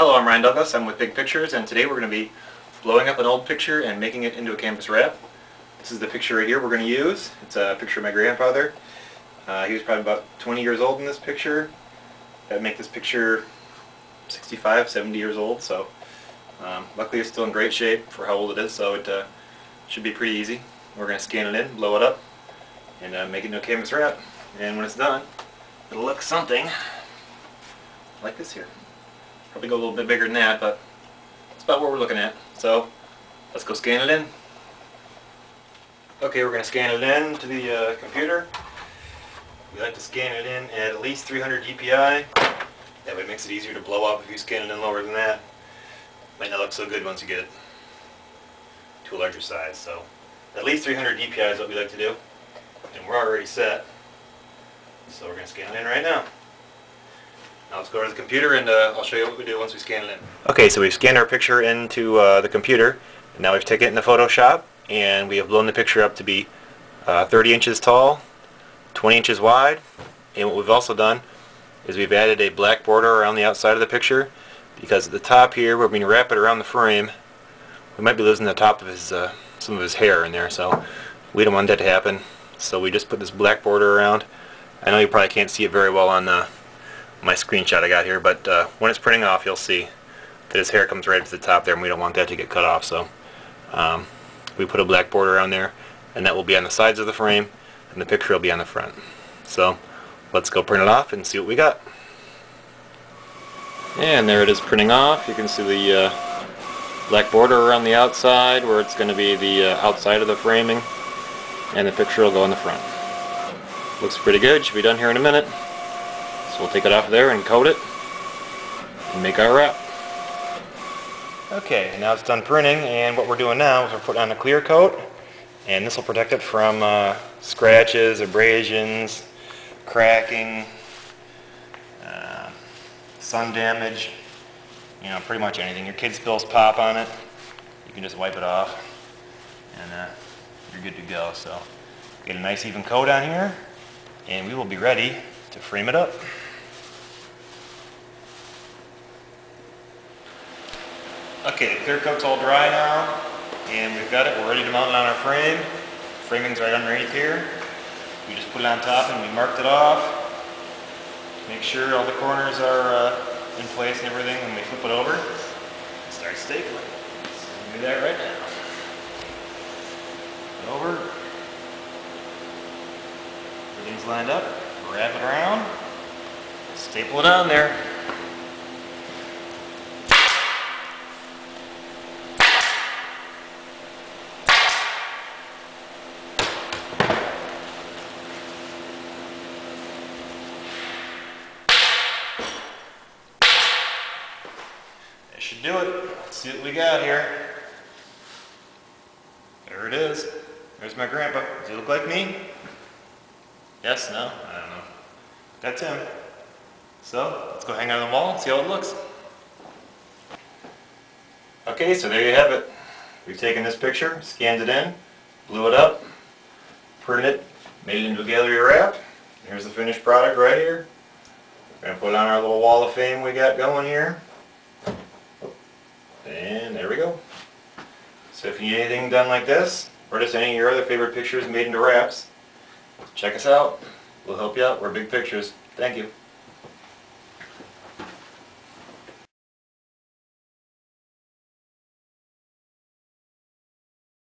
Hello, I'm Ryan Douglas. I'm with Big Pictures, and today we're going to be blowing up an old picture and making it into a canvas wrap. This is the picture right here we're going to use. It's a picture of my grandfather. Uh, he was probably about 20 years old in this picture. That make this picture 65, 70 years old, so um, luckily it's still in great shape for how old it is, so it uh, should be pretty easy. We're going to scan it in, blow it up, and uh, make it into a canvas wrap. And when it's done, it'll look something like this here. Probably go a little bit bigger than that, but that's about what we're looking at. So let's go scan it in. Okay, we're going to scan it in to the uh, computer. We like to scan it in at at least 300 DPI. That way it makes it easier to blow up if you scan it in lower than that. Might not look so good once you get it to a larger size. So at least 300 DPI is what we like to do. And we're already set. So we're going to scan it in right now. Let's go to the computer and uh, I'll show you what we do once we scan it in. Okay, so we've scanned our picture into uh, the computer. Now we've taken it into Photoshop and we have blown the picture up to be uh, 30 inches tall, 20 inches wide. And what we've also done is we've added a black border around the outside of the picture because at the top here where we wrap it around the frame we might be losing the top of his uh, some of his hair in there so we don't want that to happen so we just put this black border around I know you probably can't see it very well on the my screenshot I got here, but uh, when it's printing off, you'll see that his hair comes right to the top there, and we don't want that to get cut off. So um, we put a black border on there, and that will be on the sides of the frame, and the picture will be on the front. So let's go print it off and see what we got. And there it is printing off. You can see the uh, black border around the outside where it's going to be the uh, outside of the framing, and the picture will go in the front. Looks pretty good. Should be done here in a minute. So we'll take it off there and coat it and make our wrap. Okay, now it's done printing and what we're doing now is we're putting on a clear coat and this will protect it from uh, scratches, abrasions, cracking, uh, sun damage, you know, pretty much anything. Your kid spills pop on it, you can just wipe it off and uh, you're good to go. So get a nice even coat on here and we will be ready to frame it up. Okay, the clear coat's all dry now, and we've got it. We're ready to mount it on our frame. Framing's right underneath here. We just put it on top and we marked it off. Make sure all the corners are uh, in place and everything when we flip it over. Start stapling. So do that right now. Over. Everything's lined up. Wrap it around. Staple it on there. Should do it. Let's see what we got here. There it is. There's my grandpa. Does he look like me? Yes? No? I don't know. That's him. So, let's go hang on the wall and see how it looks. Okay, so there you have it. We've taken this picture, scanned it in, blew it up, printed it, made it into a gallery wrap. Here's the finished product right here. We're going to put on our little wall of fame we got going here. And there we go. So if you need anything done like this, or just any of your other favorite pictures made into wraps, check us out. We'll help you out. We're Big Pictures. Thank you.